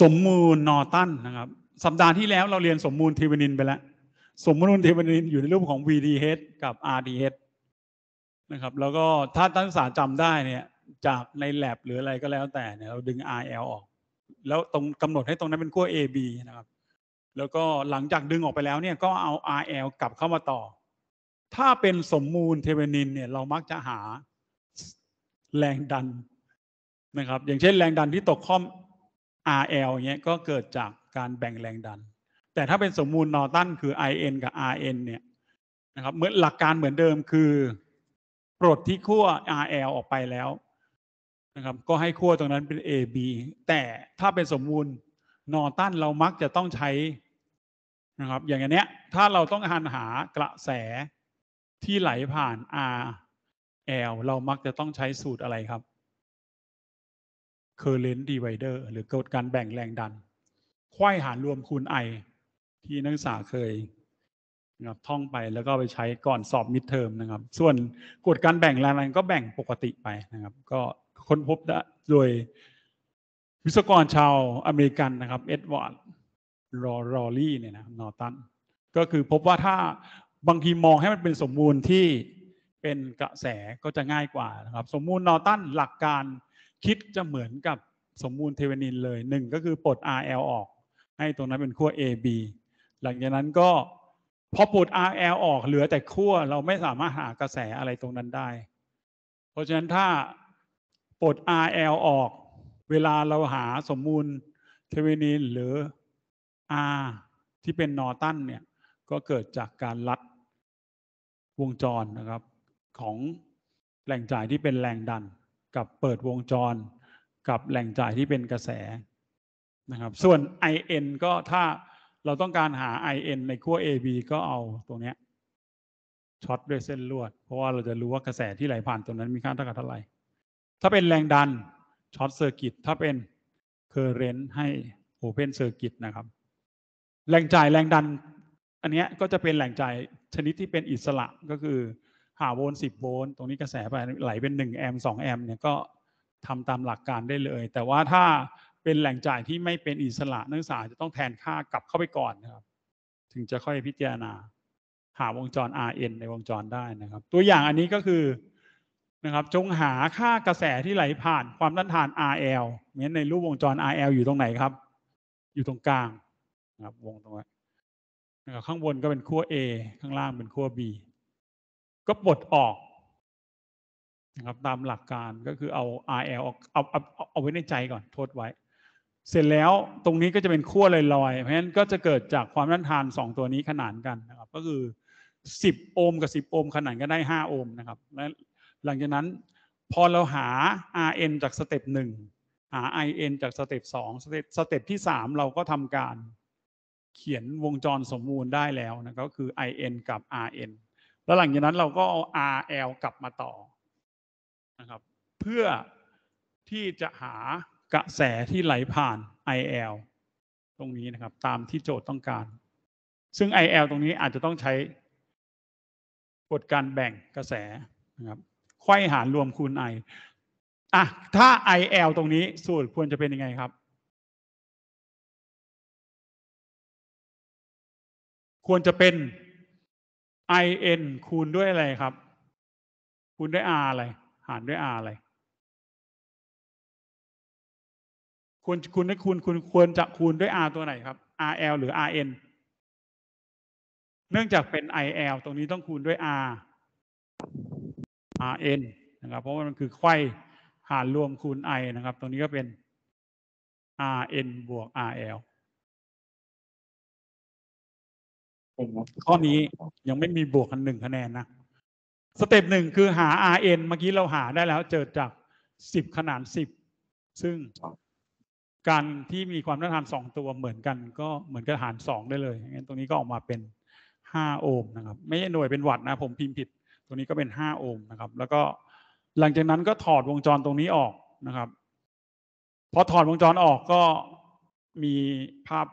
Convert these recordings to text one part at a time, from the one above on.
สมมูลนอตันนะครับ สัปดาห์ที่แล้วเราเรียนสมมูลเทวนินไปแล้ว สมมูลเทวนินอยู่ในรูปของ VDH กับ RDH นะครับ แล้วก็ถ้านักศึกษาจำได้เนี่ย จากใน lab หรืออะไรก็แล้วแต่เนี่ยเราดึง RL ออก แล้วตรงกำหนดให้ตรงนั้นเป็นขั้ว AB นะครับ แล้วก็หลังจากดึงออกไปแล้วเนี่ยก็เอา RL กลับเข้ามาต่อ ถ้าเป็นสมมูลเทวนินเนี่ยเรามักจะหาแรงดันนะครับ อย่างเช่นแรงดันที่ตกคร่อม RL เงี้ยก็เกิดจากการแบ่งแรงดัน แต่ถ้าเป็นสมมูลนอร์ตันคือ IN กับ RN เนี่ยนะครับเหมือนหลักการเหมือนเดิมคือปลดที่ขั้ว RL ออกไปแล้วนะครับ ก็ให้ขั้วตรงนั้นเป็น AB แต่ถ้าเป็นสมมูลนอร์ตันเรามักจะต้องใช้นะครับ อย่างเนี้ย ถ้าเราต้องการหากระแสที่ไหลผ่าน RL เรามักจะต้องใช้สูตรอะไรครับ current divider หรือกฎการแบ่งแรงดันไขว้หารรวมคูณ I ที่นักศึกษาเคยนะครับท่องไปแล้วก็ไปใช้ก่อนสอบ midterm นะครับ ส่วนกฎการแบ่งแรงดันก็แบ่งปกติไปนะครับ ก็ค้นพบโดยวิศวกรชาวอเมริกันนะครับ Edward ลอ Lawry เนี่ยนะ Nortonก็คือพบว่าถ้าบางทีมองให้มันเป็นสมมูลที่เป็นกระแสก็จะง่ายกว่านะครับ สมมูลนอตันหลักการ คิดจะเหมือนกับสมมูลเทวนินเลยหนึ่งก็คือปลด RL ออก ให้ตรงนั้นเป็นขั้ว AB หลังจากนั้นก็พอปลด RL ออกเหลือแต่ขั้วเราไม่สามารถหากระแสอะไรตรงนั้นได้ เพราะฉะนั้นถ้าปลด RL ออก เวลาเราหาสมมูลเทวนินหรือ R ที่เป็นนอร์ตันเนี่ยก็เกิดจากการลัดวงจรนะครับของแหล่งจ่ายที่เป็นแรงดัน กับเปิดวงจร กับแหล่งจ่ายที่เป็นกระแสนะครับส่วน IN ก็ถ้าเราต้องการหา IN ในขั้ว AB ก็เอาตรงนี้ช็อตด้วยเส้นลวด เพราะว่าเราจะรู้ว่ากระแสที่ไหลผ่านตรงนั้นมีค่าเท่ากับเท่าไหร่ ถ้าเป็นแรงดัน short circuit ถ้าเป็น current ให้ open circuit นะครับแหล่งจ่ายแรงดัน อันนี้ก็จะเป็นแหล่งจ่ายชนิดที่เป็นอิสระก็คือ ห้าโวลต์สิบโวลต์ตรงนี้กระแสไปไหลเป็นหนึ่งแอมป์สองแอมป์เนี่ยก็ทำตามหลักการได้เลย แต่ว่าถ้าเป็นแหล่งจ่ายที่ไม่เป็นอิสระนักศึกษาจะต้องแทนค่ากลับเข้าไปก่อนนะครับถึงจะค่อยพิจารณา หาวงจร Rn ในวงจรได้นะครับ ตัวอย่างอันนี้ก็คือนะครับจงหาค่ากระแสที่ไหลผ่านความต้านทาน RL เนี้ยในรูปวงจร RL อยู่ตรงไหนครับ อยู่ตรงกลางนะครับวงตรงนี้นะครับข้างบนก็เป็นขั้ว A ข้างล่างเป็นขั้ว B ก็ปลดออกนะครับตามหลักการก็คือเอา RL เอาเอาเอาเอาไว้ในใจก่อนโทษไว้ เสร็จแล้วตรงนี้ก็จะเป็นขั้วลอยๆ เพราะฉะนั้นก็จะเกิดจากความต้านทานสองตัวนี้ขนานกันนะครับ ก็คือ 10 โอห์มกับ 10 โอห์มขนานกันได้ 5 โอห์มนะครับและหลังจากนั้นพอเราหา Rn จาก step หนึ่งหา In จาก step สอง step step ที่สามเราก็ทำการเขียนวงจรสมมูลได้แล้วนะก็คือ In กับ Rn แล้วหลังจากนั้นเราก็เอา RL กลับมาต่อนะครับ เพื่อที่จะหากระแสที่ไหลผ่าน IL ตรงนี้นะครับ ตามที่โจทย์ต้องการ ซึ่ง IL ตรงนี้อาจจะต้องใช้กฎการแบ่งกระแสนะครับไขว้หารรวมคูณ I อะถ้า IL ตรงนี้สูตรควรจะเป็นยังไงครับ ควรจะเป็น in คูณด้วยอะไรครับ คูณด้วย r อะไร หารด้วย r อะไรควรคูณด้วยคูณคูณควรจะคูณด้วย r ตัวไหนครับ rl หรือ rn เนื่องจากเป็น il ตรงนี้ต้องคูณด้วย r rn นะครับ เพราะว่ามันคือไขว้หารรวมคูณ i นะครับ ตรงนี้ก็เป็น rn บวก rl ข้อนี้ยังไม่มีบวกกันหนึ่งคะแนนนะสเต็ปหนึ่งคือหา Rn เมื่อกี้เราหาได้แล้ว เจอจากสิบขนานสิบซึ่งการที่มีความต้านทานสองตัวเหมือนกัน ก็เหมือนกับหารสองได้เลยงั้นตรงนี้ก็ออกมาเป็นห้าโอห์มนะครับ ไม่ใช่หน่วยเป็นวัตต์นะ ผมพิมพ์ผิด ตรงนี้ก็เป็นห้าโอห์มนะครับ แล้วก็หลังจากนั้นก็ถอดวงจรตรงนี้ออกนะครับ พอถอดวงจรออกก็มีภาพ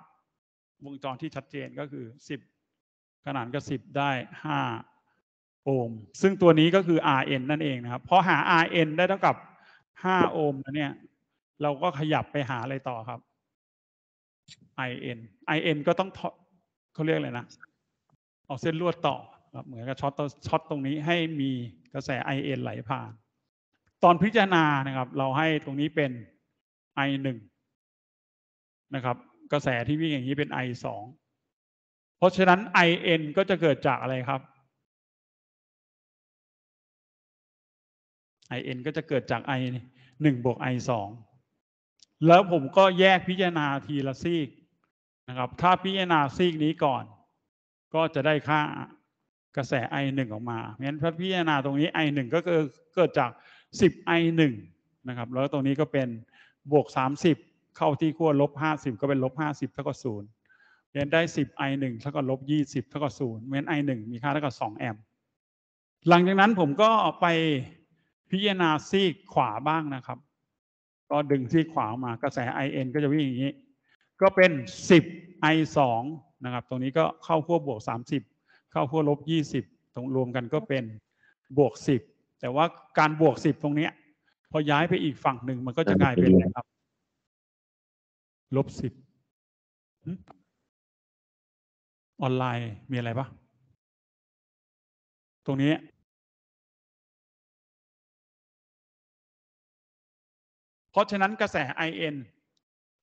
วงจรที่ชัดเจนก็คือสิบ ขนานกับสิบได้ห้าโอห์มซึ่งตัวนี้ก็คือ Rn นั่นเองนะครับพอหา Rn ได้เท่ากับห้าโอห์มแล้วเนี่ย เราก็ขยับไปหาอะไรต่อครับ in in ก็ต้องเขาเรียกอะไรนะเอาเส้นลวดต่อครับเหมือนกับช็อตช็อตตรงนี้ให้มีกระแส in ไหลผ่าน ตอนพิจารณานะครับ เราให้ตรงนี้เป็น i หนึ่งนะครับ กระแสที่วิ่งอย่างนี้เป็น i สอง เพราะฉะนั้น in ก็จะเกิดจากอะไรครับ in ก็จะเกิดจาก i หนึ่งบวก i สองแล้วผมก็แยกพิจารณาทีละซีกนะครับ ถ้าพิจารณาซีกนี้ก่อน ก็จะได้ค่ากระแส i หนึ่งออกมาเพราะฉะนั้นถ้าพิจารณาตรงนี้ i หนึ่งก็เกิดเกิดจากสิบ i หนึ่งนะครับ แล้วตรงนี้ก็เป็นบวกสามสิบเข้าที่ขั้วลบห้าสิบก็เป็นลบห้าสิบเท่ากับศูนย์ เราะฉะนั้นได้สิบ i หนึ่งเท่ากับลบยี่สิบเท่ากับศูนย์เพราะฉะนั้น i หนึ่งมีค่าเท่ากับสองแอมป์หลังจากนั้นผมก็ไปพิจารณาซีกขวาบ้างนะครับ ก็ดึงซีกขวามากระแส in ก็จะวิ่งอย่างนี้ ก็เป็นสิบ i สองนะครับ ตรงนี้ก็เข้าขั้วบวกสามสิบเข้าขั้วลบยี่สิบตรงรวมกันก็เป็นบวกสิบแต่ว่าการบวกสิบตรงนี้พอย้ายไปอีกฝั่งหนึ่งมันก็จะกลายเป็นอะไรครับลบสิบ ออนไลน์มีอะไรปะตรงนี้เพราะฉะนั้นกระแส in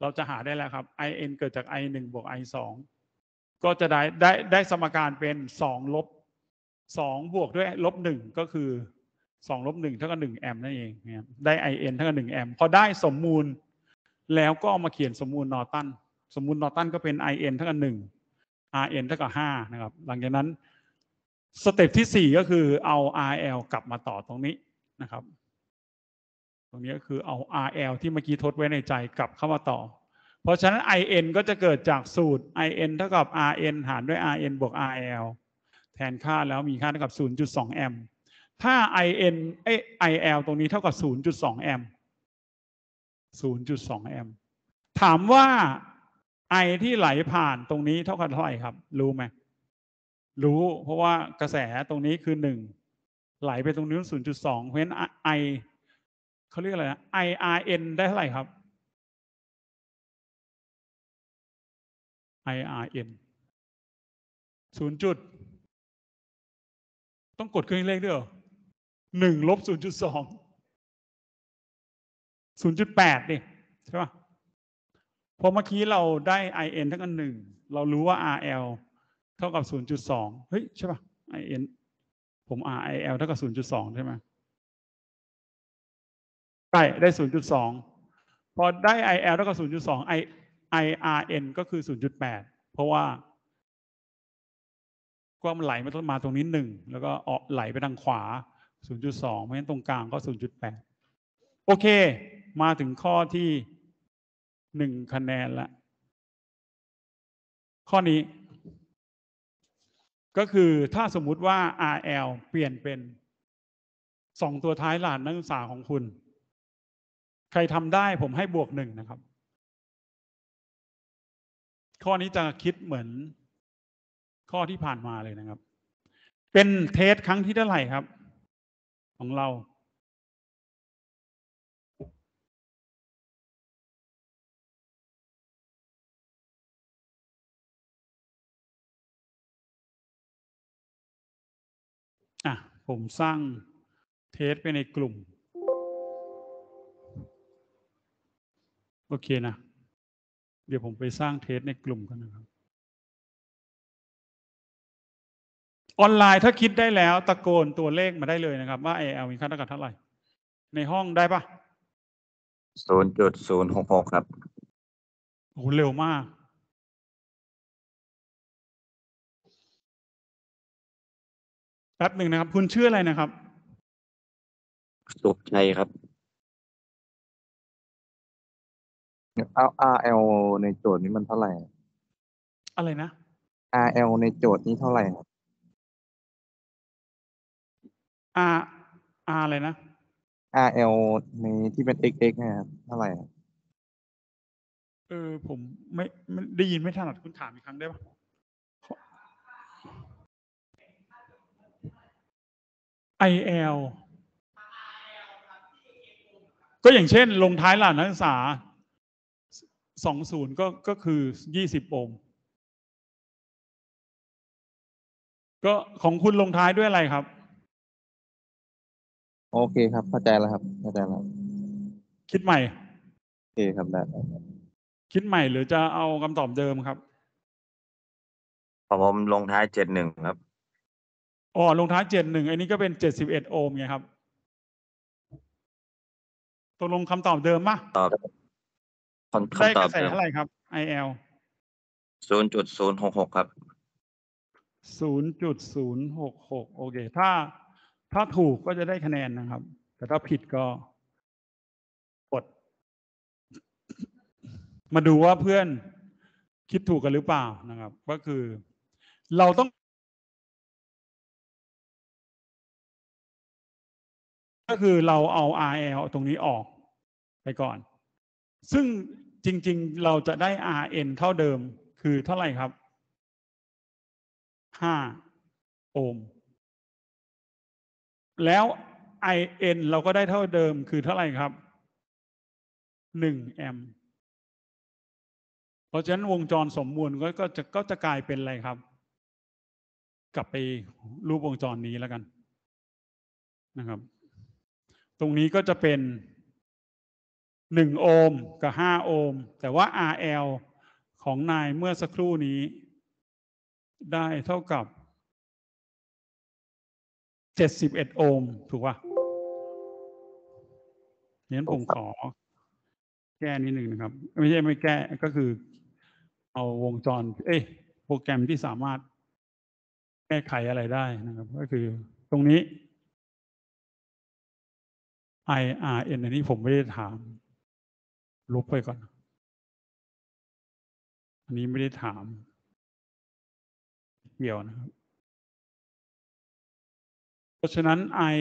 เราจะหาได้แล้วครับ in เกิดจาก i 1 บวก i 2 ก็จะได้ได้ได้สมการเป็น2ลบ2บวกด้วยลบ1ก็คือ2ลบ1เท่ากับ1แอมป์นั่นเองได้ in เท่ากับ1แอมป์พอได้สมมูล แล้วก็เอามาเขียนสมมูลนอร์ตันสมมูลนอร์ตันก็เป็น in เท่ากับ1 rn เท่ากับ5นะครับ หลังจากนั้น step ที่ 4 ก็คือเอา rl กลับมาต่อตรงนี้นะครับ ตรงนี้ก็คือเอา RL ที่เมื่อกี้ทดไว้ในใจกลับเข้ามาต่อ เพราะฉะนั้น IN ก็จะเกิดจากสูตร IN เท่ากับ RN หารด้วย RN บวก RL แทนค่าแล้วมีค่าเท่ากับ 0.2 แอมป์ถ้า IN เอ้ IL ตรงนี้เท่ากับ 0.2 แอมป์0.2 แอมป์ถามว่า I ที่ไหลผ่านตรงนี้เท่ากับเท่าไหร่ครับ รู้ไหมรู้ เพราะว่ากระแสตรงนี้คือ1ไหลไปตรงนี้0.2เพราะฉะนั้น I เขาเรียกอะไรนะ IRN ได้เท่าไหร่ครับ IRN ศูนย์จุด ต้องกดเครื่องเลขด้วยเหรอหนึ่งลบศูนย์จุดสองศูนย์จุดแปดดิใช่ป่ะ พอเมื่อกี้เราได้ IN เท่ากับหนึ่งเรารู้ว่า RL เท่ากับศูนย์จุดสองเฮ้ยใช่ป่ะ IN ผม RIL เท่ากับศูนย์จุดสองใช่ไหมใช่ได้ 0.2 พอได้ IL เท่ากับ 0.2 I IRN ก็คือ 0.8 เพราะว่าก็มันไหลมาต้นมาตรงนี้หนึ่งแล้วก็ออกไหลไปทางขวา 0.2 เพราะฉะนั้นตรงกลางก็ 0.8 โอเค มาถึงข้อที่ หนึ่งคะแนนละ ข้อนี้ ก็คือถ้าสมมุติว่า RL เปลี่ยนเป็นสองตัวท้ายหลานนักศึกษาของคุณ ใครทำได้ผมให้บวกหนึ่งนะครับ ข้อนี้จะคิดเหมือนข้อที่ผ่านมาเลยนะครับ เป็นเทสครั้งที่เท่าไหร่ครับ ของเรา ผมสร้างเทสไปในกลุ่ม โอเคนะ เดี๋ยวผมไปสร้างเทสในกลุ่มกันนะครับ ออนไลน์ถ้าคิดได้แล้ว ตะโกนตัวเลขมาได้เลยนะครับ ว่า AL มีค่าเท่ากับเท่าไหร่ ในห้องได้ปะศูนย์จุดศูนย์หกหกครับโอ้โหเร็วมาก แป๊บหนึ่งนะครับ คุณชื่ออะไรนะครับ สุขชัยครับ เอา RL ในโจทย์นี้มันเท่าไหร่ อะไรนะ RL ในโจทย์นี้เท่าไหร่ครับ R R อะไรนะ RL ในที่เป็น XX เนะครับเท่าไหร่ครับเออผมไม่ไม่ได้ยินไม่ถนัดคุณถามอีกครั้งได้ปะ IL ก็อย่างเช่น ลงท้ายหลานนักศึกษาสองศูนย์ก็ก็คือยี่สิบโอห์มก็ของคุณลงท้ายด้วยอะไรครับ โอเคครับเข้าใจแล้วครับเข้าใจแล้วคิดใหม่ โอเคครับได้ได้คิดใหม่หรือจะเอาคำตอบเดิมครับ ของผมลงท้ายเจ็ดหนึ่งครับ อ๋อลงท้ายเจ็ดหนึ่งอันนี้ก็เป็นเจ็ดสิบเอ็ดโอห์มไงครับตกลงคำตอบเดิมปะตอบคำได้คำตกอบระแสเดิมเท่าไหร่ครับ IL ศูนย์จุดศูนย์หกหกครับ ศูนย์จุดศูนย์หกหกโอเค ถ้าถ้าถูกก็จะได้คะแนนนะครับ แต่ถ้าผิดก็กด มาดูว่าเพื่อนคิดถูกกันหรือเปล่านะครับ ก็คือ เราต้อง ก็คือเราเอา RL ตรงนี้ออกไปก่อน ซึ่งจริง ๆ เราจะได้ RN เท่าเดิมคือเท่าไหร่ครับห้าโอห์ม แล้ว IN เราก็ได้เท่าเดิมคือเท่าไหร่ครับหนึ่งแอมป์ เพราะฉะนั้นวงจรสมมูลก็จะก็จะกลายเป็นอะไรครับ กลับไปรูปวงจรนี้แล้วกันนะครับ ตรงนี้ก็จะเป็นหนึ่งโอห์มกับห้าโอห์ม แต่ว่า RL ของนายเมื่อสักครู่นี้ ได้เท่ากับเจ็ดสิบเอ็ดโอห์ม ถูกป่ะงั้นผมขอ แก้นิดหนึ่งนะครับ ไม่ใช่ไม่แก้ก็คือ เอาวงจร เอ้ยโปรแกรมที่สามารถแก้ไขอะไรได้นะครับ ก็คือตรงนี้ IRN อันนี้ผมไม่ได้ถาม ลบไปก่อน อันนี้ไม่ได้ถาม เกี่ยวนะครับ เพราะฉะนั้น I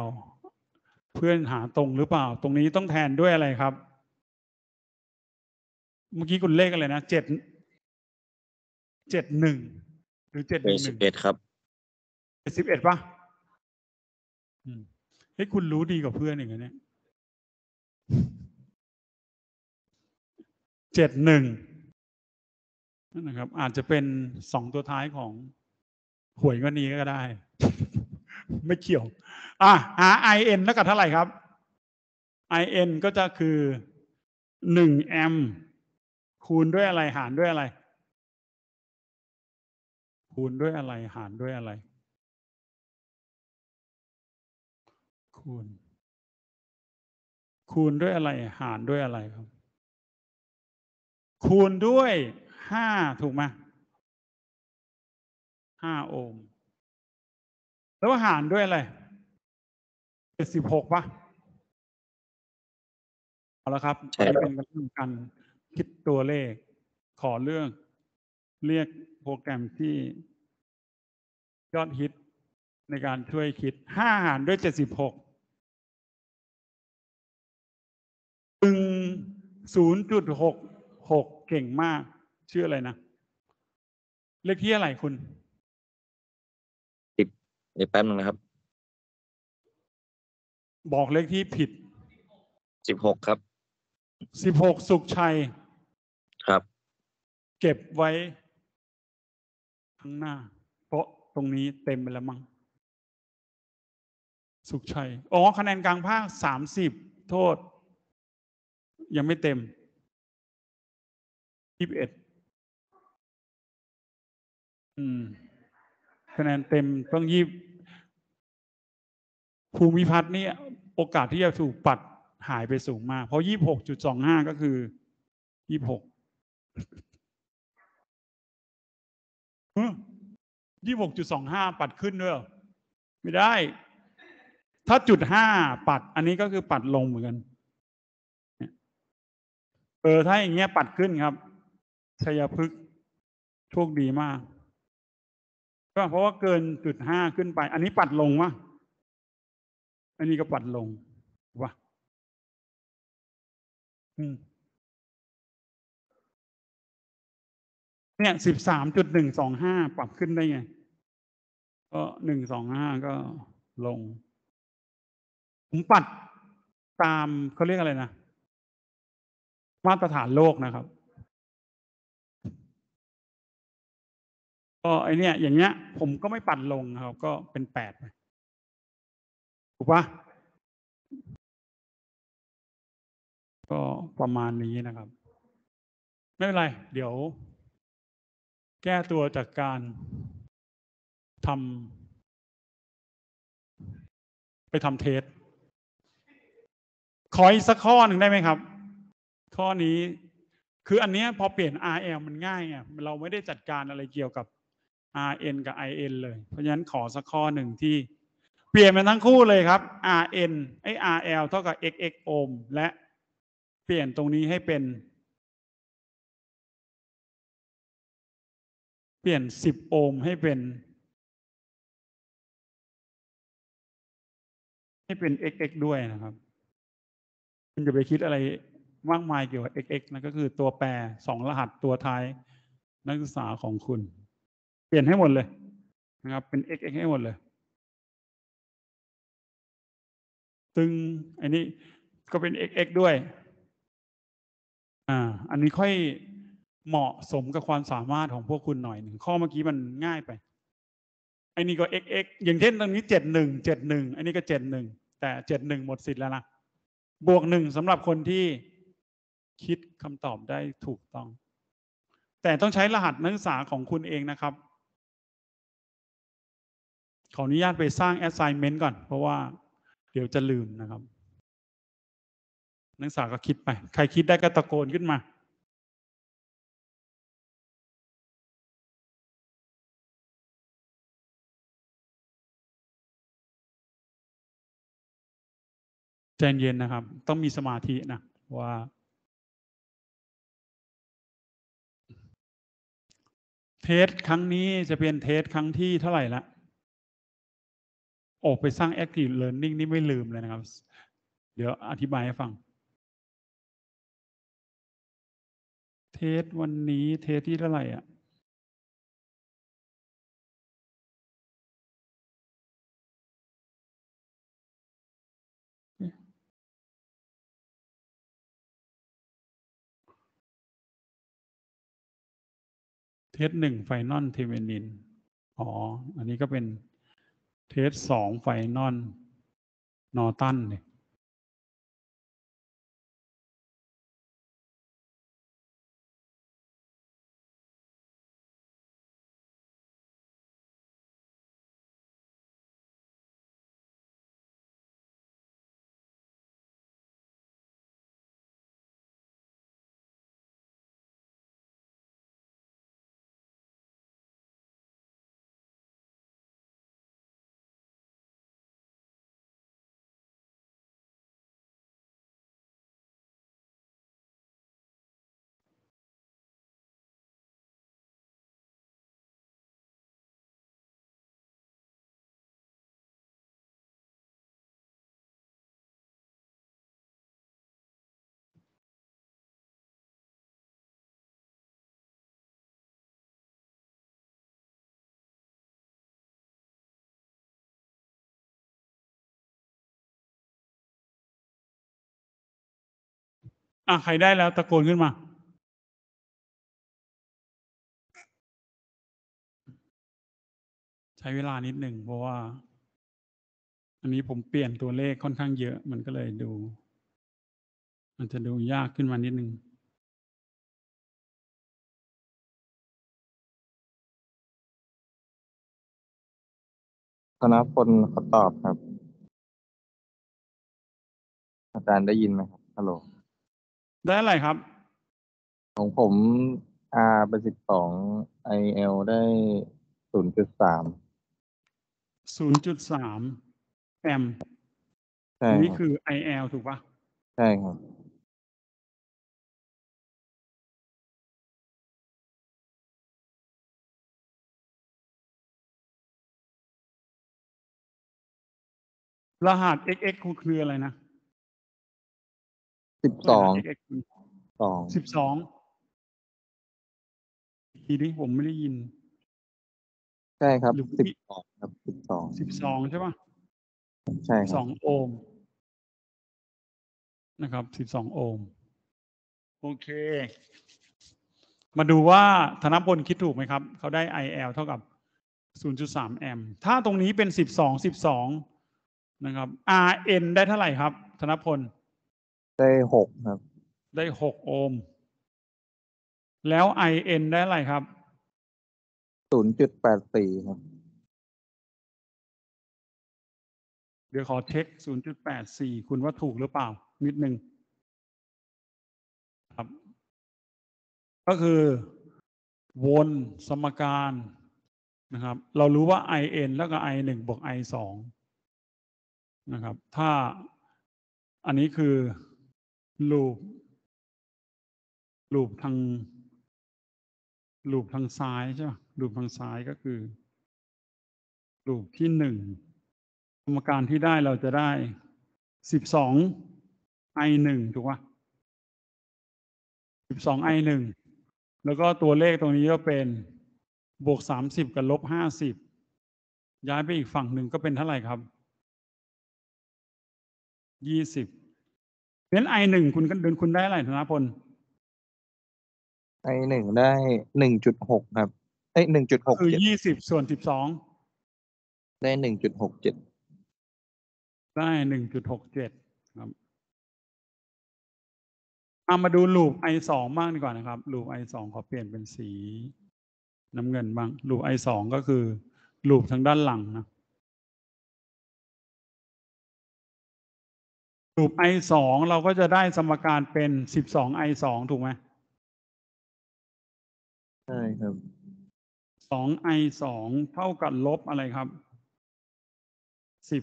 L เพื่อนหาตรงหรือเปล่า ตรงนี้ต้องแทนด้วยอะไรครับ เมื่อกี้คุณเลขอะไรนะเจ็ดเจ็ดหนึ่งหรือเจ็ดหเป็นนึ่งหสินึ่บงเอ็ดครับเจ็ดสิบเอ็ดป่ะอืมเฮ้ยคุณรู้ดีกว่าเพื่อนอย่างนี้ยเจ็ดหนึ่งนั่นนะครับ อาจจะเป็นสองตัวท้ายของหวยวันนี้ก็ได้ ไม่เกี่ยว อะหา IN แล้วกับเท่าไหร่ครับ IN ก็จะคือหนึ่งแอมป์คูณด้วยอะไรหารด้วยอะไร คูณด้วยอะไรหารด้วยอะไร คูณ คูณด้วยอะไร หารด้วยอะไรครับ คูณด้วยห้าถูกไหมห้าโอห์มแล้วหารด้วยอะไรเจ็ดสิบหกปะเอาละครับใช่อันนี้เป็นการคิดตัวเลข ขอเรื่อง เรียกโปรแกรมที่ยอดฮิตในการช่วยคิดห้าหารด้วยเจ็ดสิบหก ศูนย์จุดหกหกเก่งมากชื่ออะไรนะ เลขที่อะไรคุณเดี๋ยวแป๊บนึงนะครับ บอกเลขที่ผิดสิบหกครับสิบหกสุขชัยครับ เก็บไว้ข้างหน้า เพราะตรงนี้เต็มไปแล้วมั้งสุขชัย อ๋อ คะแนนกลางภาคสามสิบโทษ ยังไม่เต็มยี่สิบเอ็ดอืมคะแนนเต็มต้องยี่ภูมิพัฒน์เนี่ยโอกาสที่จะถูกปัดหายไปสูงมาก เพราะยี่หกจุดสองห้าก็คือยี่หกยี่หกจุดสองห้าปัดขึ้นด้วยไม่ได้ ถ้าจุดห้าปัด อันนี้ก็คือปัดลงเหมือนกัน เออถ้าอย่างเงี้ยปัดขึ้นครับชัยพฤกษ์โชคดีมากก็เพราะว่าเกินจุดห้าขึ้นไป อันนี้ปัดลงวะอันนี้ก็ปัดลงวะเนี่ยสิบสามจุดหนึ่งสองห้าปรับขึ้นได้ไง ก็หนึ่งสองห้าก็ลง ผมปัดตามเขาเรียกอะไรนะ มาตรฐานโลกนะครับ ก็ไอเนี้ยอย่างเงี้ย ผมก็ไม่ปั่นลงครับ ก็เป็นแปดถูกปะก็ประมาณนี้นะครับ ไม่เป็นไร เดี๋ยว แก้ตัวจากการทำไปทำเทสขออีกสักข้อหนึ่งได้ไหมครับ ข้อนี้คืออันนี้พอเปลี่ยน RL มันง่ายไงเราไม่ได้จัดการอะไรเกี่ยวกับ RN กับ IN เลย เพราะฉะนั้นขอสักข้อหนึ่งที่ เปลี่ยนมันทั้งคู่เลยครับ RN ไอ้ RL เท่ากับ XX โอห์มและเปลี่ยนตรงนี้ให้เป็น เปลี่ยน 10 โอห์มให้เป็น ให้เป็น xx ด้วยนะครับคุณจะไปคิดอะไร มากมายเกี่ยวกับ xx นะก็คือตัวแปรสองรหัสตัวท้ายนักศึกษาของคุณ เปลี่ยนให้หมดเลยนะครับ เป็น xx ให้หมดเลย ซึ่งอันนี้ก็เป็น xx ด้วย อ่า อันนี้ค่อยเหมาะสมกับความสามารถของพวกคุณหน่อยหนึ่งข้อเมื่อกี้มันง่ายไปไอ้นี่ก็ xx อย่างเช่นตรงนี้เจ็ดหนึ่งเจ็ดหนึ่งอันนี้ก็เจ็ดหนึ่งแต่เจ็ดหนึ่งหมดสิทธิ์แล้วนะบวกหนึ่งสำหรับคนที่ คิดคำตอบได้ถูกต้อง แต่ต้องใช้รหัสนักศึกษาของคุณเองนะครับ ขออนุญาตไปสร้าง assignment ก่อน เพราะว่าเดี๋ยวจะลืมนะครับ นักศึกษาก็คิดไป ใครคิดได้ก็ตะโกนขึ้นมาใจเย็นนะครับ ต้องมีสมาธินะว่า สครั้งนี้จะเป็นเทสครั้งที่เท่าไหร่ละโอ้ไปสร้าง Active Learning นี่ไม่ลืมเลยนะครับ เดี๋ยวอธิบายให้ฟัง เทสวันนี้เทสที่เท่าไหร่อะ test หนึ่ง final Thevenin อ๋อ อันนี้ก็เป็น test สอง final นอตันเนี่ย อะใครได้แล้วตะโกนขึ้นมา ใช้เวลานิดหนึ่งเพราะว่า อันนี้ผมเปลี่ยนตัวเลขค่อนข้างเยอะ มันก็เลยดู มันจะดูยากขึ้นมานิดหนึ่งธนพลเขาตอบครับ อาจารย์ได้ยินไหมครับฮัลโหล ได้อะไรครับ ของผม R เป็นสิบสอง IL ได้ศูนย์จุดสาม0.3แอมป์ใช่อันนี้ครับคือ IL ถูกปะใช่ครับ รหัส XX คืออะไรนะ สิบสองรหัส XX สองสิบสองทีนี้ผมไม่ได้ยิน ใช่ครับหรือสิบมีสองครับสิบสองสิบสองใช่ปะใช่คสรัอบงโอห์มนะครับสิบสองโอห์มโอเค มาดูว่าธนพลคิดถูกไหมครับ เขาได้ IL เท่ากับ0.3แอมป์ถ้าตรงนี้เป็น 12 12 นะครับ RN ได้เท่าไหร่ครับ ธนพล ได้หกครับ ได้6โอห์ม แล้ว IN ได้เท่าไหร่ครับ ศูนย์จุดแปดสี่ครับ เดี๋ยวขอเช็ค 0.84 คุณว่าถูกหรือเปล่า นิดนึงครับ ก็คือ วนสมการนะครับ เรารู้ว่า in แล้วก็ i หนึ่งบวก i สองนะครับ ถ้าอันนี้คือ ลูปลูปทางลูปทางซ้ายใช่ไหมลูปทางซ้ายก็คือลูปที่หนึ่งสมการที่ได้เราจะได้สิบสอง i หนึ่งถูกปะสิบสอง i หนึ่งแล้วก็ตัวเลขตรงนี้ก็เป็นบวกสามสิบกับลบห้าสิบย้ายไปอีกฝั่งหนึ่งก็เป็นเท่าไหร่ครับยี่สิบ เพราะฉะนั้น i หนึ่งคุณก็เดินคุณได้อะไรธนพลไอหนึ่งได้หนึ่งจุดหกครับเอ้ยหนึ่งจุดหกคือเจ็ดยี่สิบส่วนสิบสองได้หนึ่งจุดหกเจ็ดได้หนึ่งจุดหกเจ็ดครับเอามาดูลูป i สองบ้างดีกว่านะครับลูป i สองขอเปลี่ยนเป็นสี น้ำเงินบ้างลูป i สองก็คือลูปทางด้านหลังนะ ลูป i สองเราก็จะได้สมการเป็นสิบสอง i สองถูกไหมใช่ครับสอง i สองเท่ากับลบอะไรครับสิบ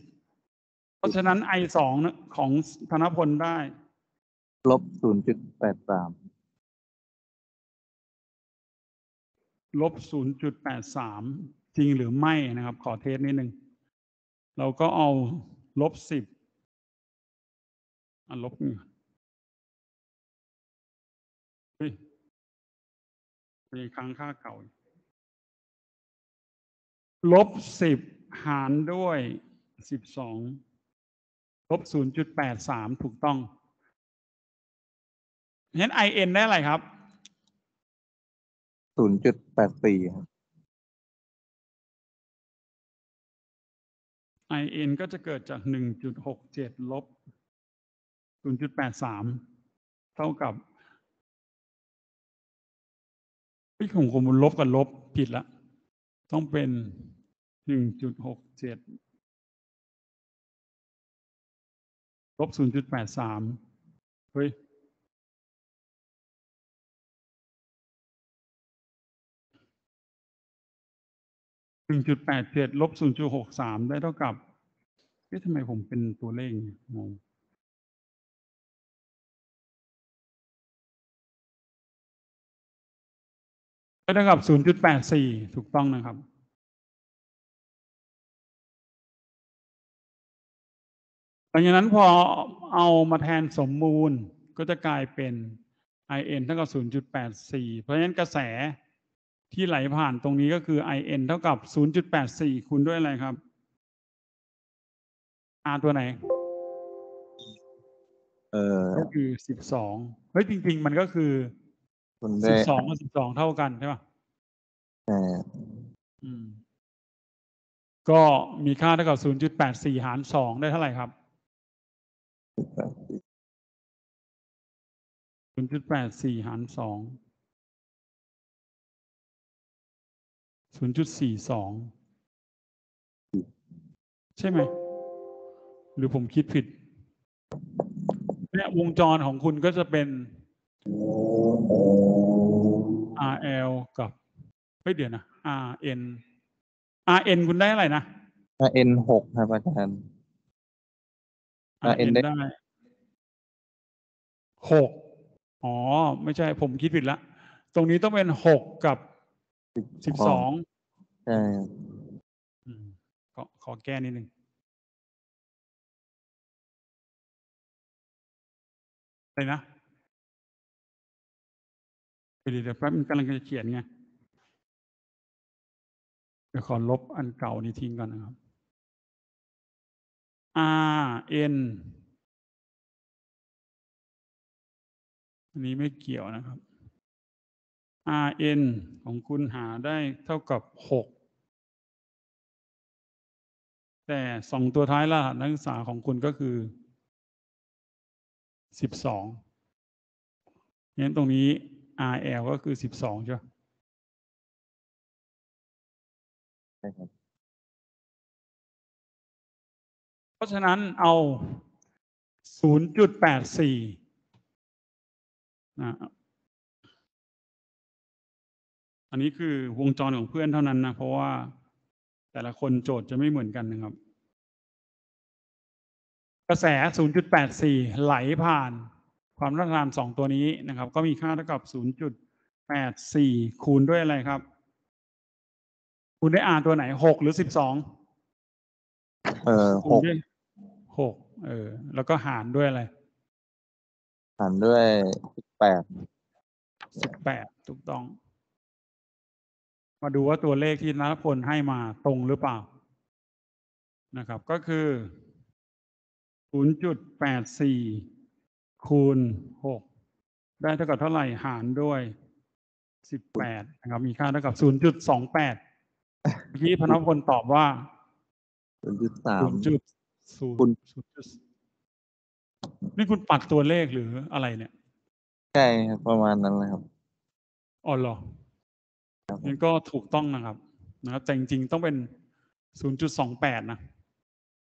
เพราะฉะนั้น i สองของธนพลได้ ลบศูนย์จุดแปดสามลบ0.83จริงหรือไม่นะครับ ขอเทสนิดนึง เราก็เอาลบ10 อะลบนี่เฮ้ยมีครั้งค่าเก่าอีกลบ10หารด้วย12ลบ0.83ถูกต้องเห็น in ได้อะไรครับ ศูนย์จุดแปดสี่ครับ in ก็จะเกิดจาก1.67ลบ 0.83 เท่ากับพี่ของผมลบกับลบผิดละ ต้องเป็น 1.67 ลบ 0.83 เฮ้ยหนึ่งจุดแปดเจ็ดลบศูนย์จุดหกสามได้เท่ากับเอ๊ะทำไมผมเป็นตัวเลขงง ได้เท่ากับศูนย์จุดแปดสี่ถูกต้องนะครับ หลังจากนั้นพอเอามาแทนสมมูลก็จะกลายเป็น in เท่ากับ 0.84 เพราะฉะนั้นกระแสที่ไหลผ่านตรงนี้ก็คือ in เท่ากับ 0.84 คูณด้วยอะไรครับ r ตัวไหน เออก็คือ 12 เฮ้ยจริง ๆ มันก็คือ คุณได้12กับ12เท่ากันใช่ป่ะเอออืม ก็มีค่าเท่ากับ0.84หาร2ได้เท่าไหร่ครับ0.84หาร2 0.42ใช่ไหม หรือผมคิดผิดเนี่ยวงจรของคุณก็จะเป็น RL กับเฮ้ยเดี๋ยวนะ RN RN คุณได้อะไรนะเอ็นหกครับอาจารย์ RN ได้ได้หกอ๋อ ไม่ใช่ผมคิดผิดละ ตรงนี้ต้องเป็นหกกับสิบสองใช่ขอขอแก้นิดนึงอะไรนะ เดี๋ยวเดี๋ยวแป๊บนึงกำลังจะเขียนไงเดี๋ยวขอลบอันเก่านี้ทิ้งก่อนนะครับ R N อันนี้ไม่เกี่ยวนะครับ Rn ของคุณหาได้เท่ากับหกแต่สองตัวท้ายรหัสนักศึกษาของคุณก็คือสิบสองงั้นตรงนี้ RL ก็คือสิบสองใช่ไหมใช่ครับ เพราะฉะนั้นเอาศูนย์จุดแปดสี่นะอันนี้คือวงจรของเพื่อนเท่านั้นนะ เพราะว่าแต่ละคนโจทย์จะไม่เหมือนกันนะครับ กระแส 0.84 ไหลผ่าน ความต้านทานสองตัวนี้นะครับ ก็มีค่าเท่ากับ 0.84 คูณด้วยอะไรครับ คูณด้วย R ตัวไหน 6 หรือ 12 เอ่อคูหณกด้วย6เออ แล้วก็หารด้วยอะไร หารด้วยสิบแปด18 ถูกต้อง มาดูว่าตัวเลขที่นัทพลให้มาตรงหรือเปล่า นะครับ ก็คือ 0.84 คูณ6ได้เท่ากับเท่าไหร่หารด้วย18นะครับ มีค่าเท่ากับ0.28เมื่อกี้พนักพลตอบว่าศูนย์จุดสามศูนย์จุดศูนคุณย์ศูนย์จุดนี่คุณปัดตัวเลขหรืออะไรเนี่ย ใช่ครับประมาณนั้นเลยครับอ๋อเหรองั้นก็ถูกต้องนะครับนะครับ แต่จริงๆต้องเป็นศูนย์จุดสองแปดนะ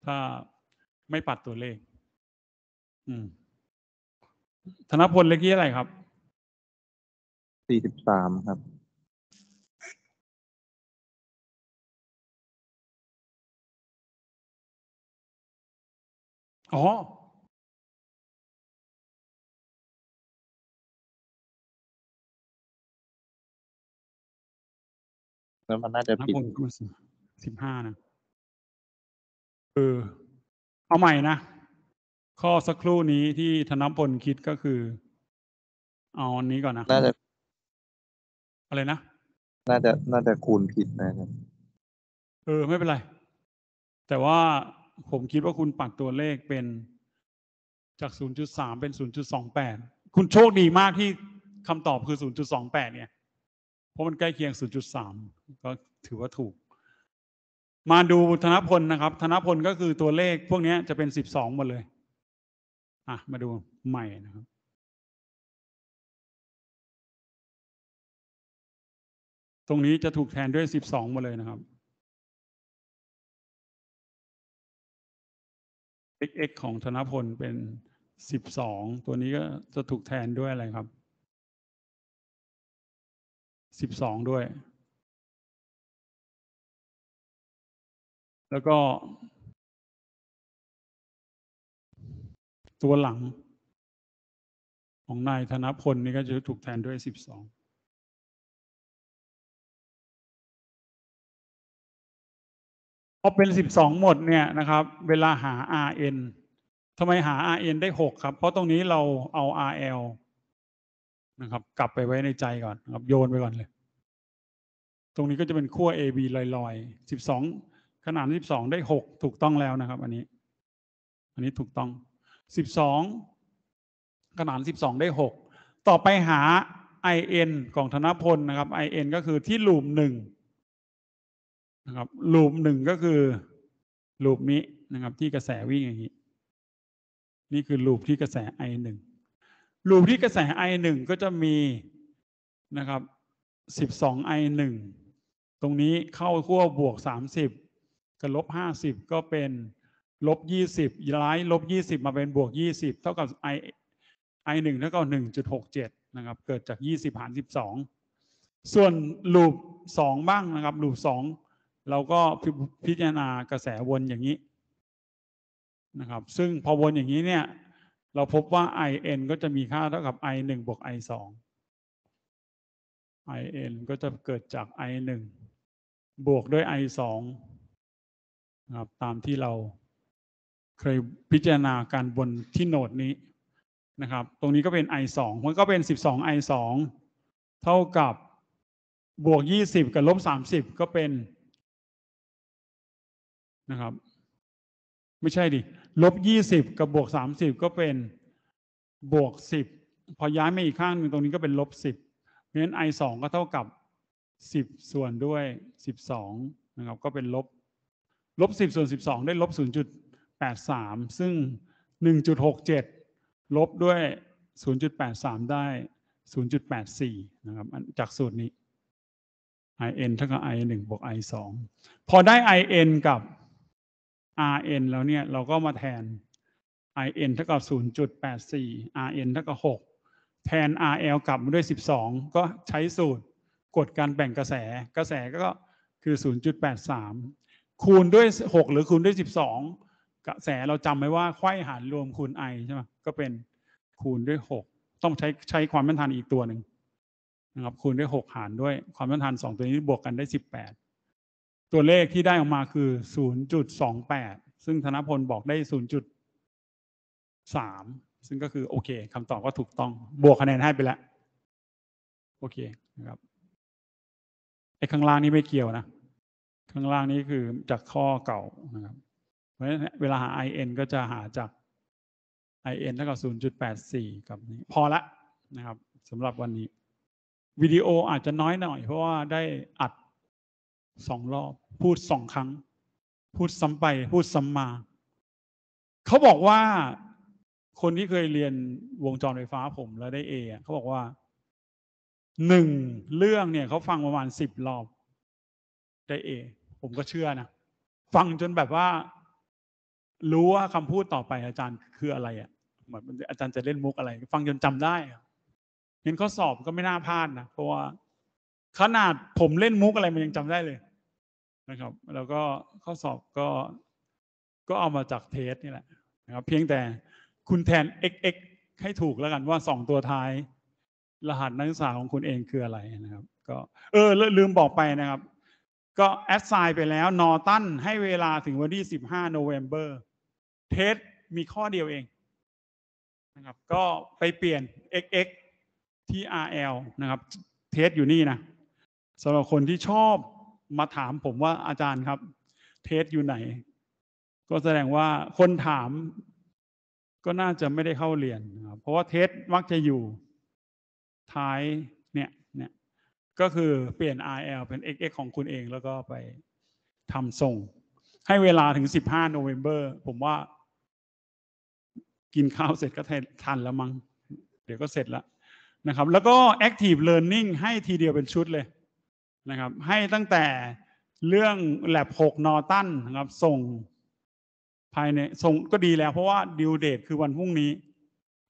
ถ้าไม่ปัดตัวเลข อืม ธนพลเลขที่อะไรครับ สี่สิบสามครับ อ๋อ แล้วมันน่าจะธนผิด พลก็มาสิบห้านะ เออ เอาใหม่นะ ข้อสักครู่นี้ที่ธนพลคิดก็คือ เอาอันนี้ก่อนนะ น่าจะ อะไรนะ น่าจะ น่าจะคูณผิดนะครับ เออ ไม่เป็นไร แต่ว่าผมคิดว่าคุณปัดตัวเลขเป็นจาก 0.3 เป็น 0.28 คุณโชคดีมากที่คำตอบคือ 0.28 เนี่ย เพราะมันใกล้เคียง 0.3 ก็ถือว่าถูก มาดูธนพลนะครับ ธนพลก็คือตัวเลขพวกเนี้ยจะเป็น 12 หมดเลย อะมาดูใหม่นะครับตรงนี้จะถูกแทนด้วย 12 หมดเลยนะครับ x x ของธนพลเป็น 12 ตัวนี้ก็จะถูกแทนด้วยอะไรครับ 12 ด้วย แล้วก็ ตัวหลัง ของนายธนพลนี่ก็จะถูกแทนด้วย12พอเป็น12หมดเนี่ยนะครับ เวลาหา Rn ทำไมหา Rn ได้6ครับ เพราะตรงนี้เราเอา Rl นะครับ กลับไปไว้ในใจก่อนนะครับโยนไปก่อนเลย ตรงนี้ก็จะเป็นขั้ว AB ลอยๆ12ขนาด12ได้6ถูกต้องแล้วนะครับ อันนี้ อันนี้ถูกต้อง 12 ขนาด12 ได้ 6 ต่อไปหา In ของธนพลนะครับ In ก็คือที่ลูมหนึ่งนะครับลูปหนึ่งก็คือลูปนี้นะครับ ที่กระแสวิ่งอย่างนี้ นี่คือลูปที่กระแส i หนึ่งลูปที่กระแส i หนึ่งก็จะมีนะครับสิบสอง i หนึ่งตรงนี้เข้าขั้วบวกสามสิบกับลบห้าสิบก็เป็น ลบยี่สิบย้ายลบยี่สิบมาเป็นบวกยี่สิบเท่ากับ i i หนึ่งเท่ากับหนึ่งจุดหกเจ็ดนะครับ เกิดจากยี่สิบหารสิบสองส่วนลูปสองบ้างนะครับลูปสองเราก็พิพิจารณากระแสวนอย่างนี้นะครับ ซึ่งพอวนอย่างนี้เนี่ย เราพบว่า in ก็จะมีค่าเท่ากับ i 1บวก i 2 in ก็จะเกิดจาก i 1บวกด้วย i 2นะครับตามที่เรา เคยพิจารณาการบนที่โนดนี้นะครับ ตรงนี้ก็เป็น i 2มันก็เป็น 12 i 2เท่ากับบวก 20 กับลบ 30 ก็เป็นนะครับ ไม่ใช่ดิลบยี่สิบกับบวกสามสิบก็เป็นบวกสิบพอย้ายมาอีกข้างหนึ่งตรงนี้ก็เป็นลบสิบเพราะฉะนั้น i สองก็เท่ากับสิบส่วนด้วยสิบสองนะครับ ก็เป็นลบลบสิบส่วนสิบสองได้ลบศู นย์จุดแปดสามซึ่งหนึ่งจุดหกเจ็ดลบด้วยศูนย์จุดแปดสามได้ศูนย์จุดแปดสี่นะครับจากสูตรนี้ in เท่ากับ i หนึ่งบวก i สองพอได้ in กับ rn แล้วเนี่ย เราก็มาแทน in เท่ากับ 0.84 rn เท่ากับ 6 แทน rl กลับมาด้วย 12 ก็ใช้สูตรกดการแบ่งกระแส กระแสก็คือ 0.83 คูณด้วย 6 หรือคูณด้วย 12 กระแสเราจำไว้ว่าไขว้หารรวมคูณ i ใช่ไหมก็เป็นคูณด้วย 6 ต้องใช้ใช้ความต้านทานอีกตัวหนึ่งนะครับคูณด้วย 6 หารด้วยความต้านทาน 2 ตัวนี้บวกกันได้ 18 ตัวเลขที่ได้ออกมาคือ 0.28 ซึ่งธนพลบอกได้ 0.3 ซึ่งก็คือโอเคคำตอบก็ถูกต้องบวกคะแนนให้ไปแล้ว โอเคนะครับไอ้ข้างล่างนี้ไม่เกี่ยวนะ ข้างล่างนี้คือจากข้อเก่านะครับ เพราะฉะนั้นเวลาหา in ก็จะหาจาก in เท่ากับ 0.84 กับนี้ พอละนะครับสำหรับวันนี้ วิดีโออาจจะน้อยหน่อย เพราะว่าได้อัดสองรอบ พูดสองครั้ง พูดซ้ำไปพูดซ้ำมา เขาบอกว่าคนที่เคยเรียนวงจรไฟฟ้าผมแล้วได้เอเขาบอกว่าหนึ่งเรื่องเนี่ยเขาฟังประมาณสิบรอบได้เอผมก็เชื่อนะ ฟังจนแบบว่า รู้ว่าคำพูดต่อไปอาจารย์คืออะไรอะเหมือนอาจารย์จะเล่นมุกอะไร ฟังจนจำได้เห็นข้อสอบก็ไม่น่าพลาดนะเพราะว่าขนาดผมเล่นมุกอะไรมันยังจำได้เลยนะครับ แล้วก็ข้อสอบก็ก็เอามาจาก test นี่แหละนะครับ เพียงแต่คุณแทน xx ให้ถูกแล้วกันว่าสองตัวท้าย รหัสนักศึกษาของคุณเองคืออะไรนะครับ ก็ เออลืมบอกไปนะครับ ก็แอดไซน์ไปแล้ว Norton ให้เวลาถึงวันที่ 15โนเวม ber test มีข้อเดียวเองนะครับก็ไปเปลี่ยน xx ที่ rl นะครับ test อยู่นี่นะสำหรับคนที่ชอบมาถามผมว่าอาจารย์ครับ เทสอยู่ไหน ก็แสดงว่าคนถามก็น่าจะไม่ได้เข้าเรียนนะครับเพราะว่าเทสมักจะอยู่ท้ายเนี่ยเนี่ย ก็คือเปลี่ยน RL เป็น XX ของคุณเองแล้วก็ไปทำส่ง ให้เวลาถึง 15 โนเวม ber ผมว่า กินข้าวเสร็จก็ทันแล้วมั้ง เดี๋ยวก็เสร็จแล้วนะครับ แล้วก็ Active Learning ให้ทีเดียวเป็นชุดเลยนะครับ ให้ตั้งแต่เรื่อง Lab 6 Norton นะครับ ส่งภายในส่งก็ดีแล้วเพราะว่า due date คือวันพรุ่งนี้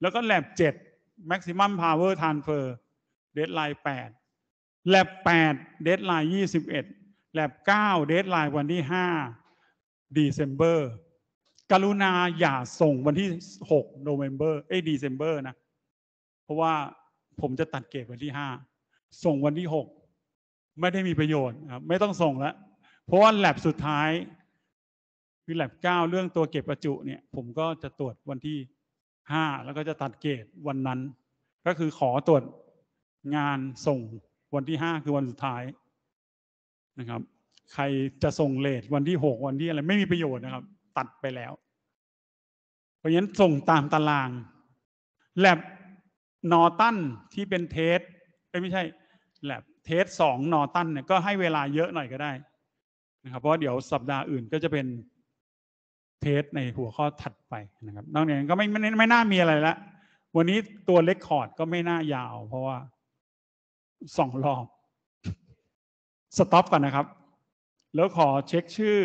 แล้วก็ Lab 7 Maximum Power Transfer Deadline 8 Lab 8 Deadline 21 Lab 9 Deadline วันที่5 December กรุณาอย่าส่งวันที่6 November เอ้ย December นะ เพราะว่าผมจะตัดเกรดวันที่ 5 ส่งวันที่ 6 ไม่ได้มีประโยชน์ครับไม่ต้องส่งแล้ว เพราะว่า Lab สุดท้ายคือ Lab 9เรื่องตัวเก็บประจุเนี่ย ผมก็จะตรวจวันที่ 5 แล้วก็จะตัดเกรดวันนั้น ก็คือขอตรวจงานส่ง วันที่5คือวันสุดท้ายนะครับ ใครจะส่งเลทวันที่6วันที่อะไรไม่มีประโยชน์นะครับ ตัดไปแล้ว เพราะฉะนั้นส่งตามตารางแลบนอตันที่เป็นเทสไม่ใช่แลบเทสสองนอตันเนี่ยก็ให้เวลาเยอะหน่อยก็ได้นะครับ เพราะเดี๋ยวสัปดาห์อื่นก็จะเป็นเทสในหัวข้อถัดไปนะครับ นอกจากนั้นก็ไม่ไม่ไม่น่ามีอะไรละวันนี้ตัวเลคคอร์ดก็ไม่น่ายาว เพราะว่า สองรอบ สต็อปก่อนนะครับ แล้วขอเช็คชื่อ